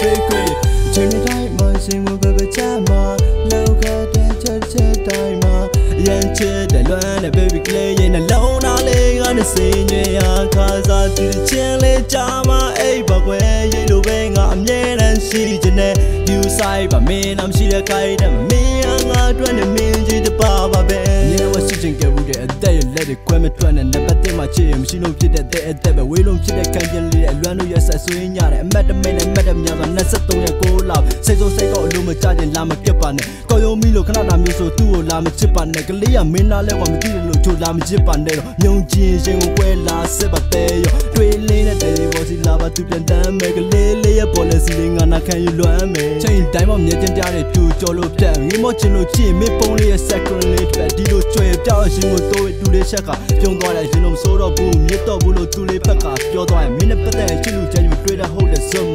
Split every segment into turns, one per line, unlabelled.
တဲ့ဘေးခွေချိန်တိုင်းမှရှင်ကိုပဲပဲချမှာလောက်ခတဲ့ချက်ချက်တိုင်းမှာရန်ချစ်တဲ့လွမ်းတဲ့ baby clay ရဲ့နှလုံးသားလေးကနဲ့စင်ရွေရာခါစားသူချင်းလေးကြာမှာအိပ်ပါကွယ်ရေလိုပဲငါအမြဲတမ်းရှိချင်တဲ့ you side ပါမင်းအမရှိတဲ့ခိုင်တဲ့မင်းငါ တဲ့အသက်ရလက်တွေခွဲမထွက်နဲ့နံပါတ်1မှာချစ်ရင်မရှိလို့ဖြစ်တဲ့အသက်ပဲဝေးလုံးဖြစ်တဲ့ခံကျင်လေးအလွမ်းလို့ရဆက်ဆွေးညတဲ့အမတ်တမင်းနဲ့မတ်တများစွာ23ရက်ကိုလောက်စိတ်ဆိုးစိတ်တော့အလိုမကြခြင်းလာမပြတ်ပါနဲ့ကော်ယုံမီလို့ခဏတာမျိုးဆိုသူ့ကိုလာမချစ်ပါနဲ့ကလေးကမင်းသားလဲကမသိလို့ချိုလာမချစ်ပါနဲ့တော့မြုံကျင်ရှင်ကိုကွဲလာစစ်ပါတဲ့ရောတွေးလေးနဲ့တဲ့ဘောစီလာပါသူပြန်တမ်းမယ်ကလေး လေးရဲ့ policy လေးငါနာခံယူလွမ်းမယ်ချိန်တိုင်းမှာမြင်တင်ပြတဲ့ပြူကြော်လို့ပြတ်ငင်းမချင်လို့ချစ်မေပုံလေးရဲ့ second လေးတစ်ဒီလိုကျွဲပြောက်ရှင်ကိုတိုးတူလေးချက်ကပြုံးသွားတယ်ရှင်လို့မစိုးတော့ဘူးမြစ်တော့ဘူးလို့သူလေးဖက်ကပြောသွားရင်မင်းနဲ့ပတ်သက်ချစ်လူချင်ယူတွေ့တဲ့ဟုတ်တဲ့ zoom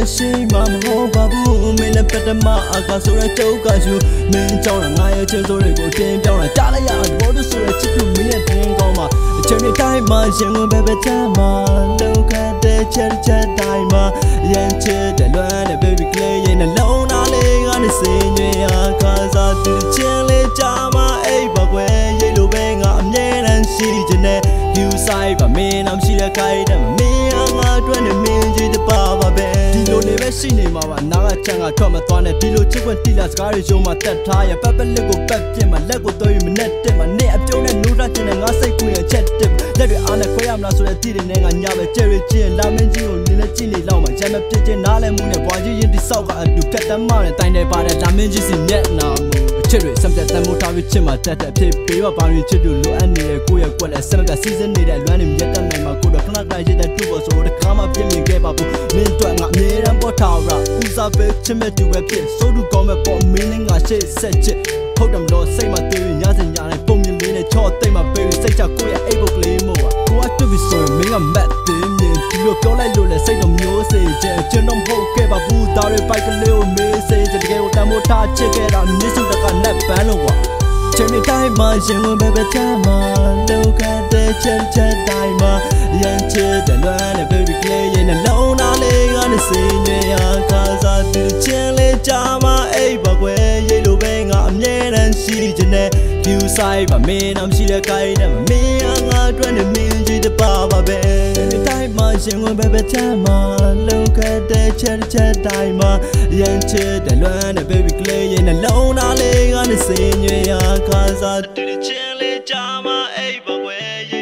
ထောင်နဲ့ရှိမှမဟုတ်ပါဘူးမင်းနဲ့ပတ်တမအကာဆိုတဲ့တုတ်ကရှူမင်းကြောင့်ငါရဲ့ချစ်စိုးတွေကိုတင်ပြောင်းလာကြားလိုက်ရဘောတို့ဆိုတဲ့ချစ်သူမင်းရဲ့တင်းကောင်းမှာအချိန်တိုင်းမှာရှင်ဝင်ပဲပဲချမ်းမှာလောက်ခတ်တဲ့ချက်ချက်တိုင်းမှာရန်ချစ်တဲ့လွမ်းတဲ့ baby clay ရဲ့နှလုံးသားလေးကနေစင်ရွေရာခါစားသူချင်းလေးကြားမှာအိပ်ပါကွယ်ရေလိုပဲငါအမြဲတမ်းရှိချင်တဲ့ you side ပါမင်းအမရှိတဲ့ခိုင်တဲ့မင်း ငါအတွက်နဲ့မင်းကြီးတပါပါပဲဒီလိုနေပဲရှိနေမှာပါနားကချမ်းကထွက်မသွားနဲ့ဒီလိုချစ်ခွင့်တိလာစကားတွေရုံမှာတက်ထားရပတ်ပလက်ကိုပတ်ပြစ်မှာလက်ကိုတော့ယူမနဲ့တက်မှာနေအပြုံးနဲ့နိုးရချင်တဲ့ငါစိတ်ကူရဲ့ချက်တက်လက်တွေအားနဲ့ခွဲရမလားဆိုတဲ့တိတွေနဲ့ငါညပဲကြဲရချင်းလာမင်းကြီးကိုနင်းနဲ့ကြည့်နေလောက်မှာဂျမ်းမပြစ်ချင်းနားလဲမှုနဲ့ဘွာကြီးရင်ဒီဆောက်ကအတူဖြတ်တမ်းမနဲ့တိုင်းတယ်ပါတဲ့လာမင်းကြီးစီမျက်နာမူအ ချစ်တွေစံပြတ်တမ်းမိုးထားပြီးချစ်မှာတက်တက်ဖြစ်ပေးပါပါရင်ချစ်တို့လိုအပ်နေတဲ့ကိုယ့်ရဲ့ကွက်လက်စံပြတ်စီစဉ်နေတဲ့လွမ်းနေမြတ်တမ်းနိုင်မှာကိုတော့ခဏခဏရတဲ့တူဖို့ဆိုတော့ခါမှပြင်းမြင်ခဲ့ပါဘူးမင်းတို့ငါအမြဲတမ်းပေါ်ထားရဦးစားပေးချစ်မဲ့တူပဲဖြစ်စိုးတူကောင်းမဲ့ပေါ်မင်းနဲ့ငါရှေ့ဆက်ချစ်ဟုတ်တယ်မလို့စိတ်မသေးရင်ညစင်ည ဆိုရင်မင်းကမတ်သေးမြင်ဒီလိုပြောလိုက်လို့လဲစိတ်တော့မျိုးစေချင်ကျွန်တော်မဟုတ်ခဲ့ပါဘူးဒါတွေပိုက်ကလေးကိုမေးစေချင်တကယ်ကိုတမိုးထားချစ်ခဲ့တာမြစ်စုတကနက်ပန်းလို့ကွာချိန်တိုင်းမှာရှင်ဝင်ပဲပဲချမ်းမှာလောက်ခတ်တဲ့ချက်ချက်တိုင်းမှာရန်ချစ်တဲ့လွမ်းတဲ့ baby clay ရဲ့နှလုံးသားလေးကနေစင်ရွေရာခါစားသူချင်းလေးကြာမှာအိပ်ပါကွယ်ရေလိုပဲငါအမြဲတမ်းရှိချင်တဲ့ ယူဆိုင်ပါမင်းအောင်ရှိတဲ့ကိုင်းနဲ့မင်းအားငါအတွက်နဲ့မင်းကြီးတပါပါပဲဒီတိုင်းမှာရှင်ဝင်ပဲပဲချမ်းမှာလောကတဲ့ချက်ချက်တိုင်းမှာရန်ချစ်တဲ့လွမ်းတဲ့ baby clay ရဲ့နှလုံးသားလေးကနေစင်ရွှေရာခါစားတူတူချင်းလေးကြာမှာအိပ်ပါွယ်